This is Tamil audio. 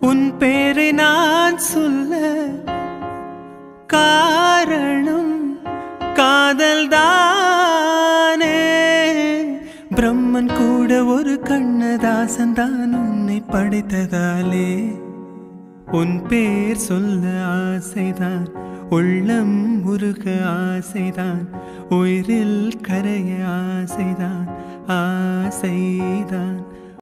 உன் பேரை நான் சொல்ல காரணம் காதல் தானே பிரம்மன் கூட ஒரு கண்ணதாசன் தான் உன்னை படைத்ததாலே. உன் பேர் சொல்ல ஆசைதான் உள்ளம் உருக ஆசைதான் உயிரில் கரைய ஆசைதான் ஆசைதான்.